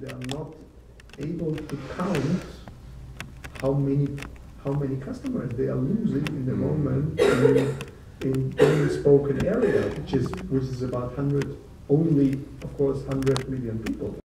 they are not able to count how many, how many customers they are losing in the hmm. moment in, in any spoken area, which is, which is about hundred, only, of course, hundred million people.